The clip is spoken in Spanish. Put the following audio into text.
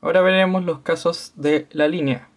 Ahora veremos los casos de la línea.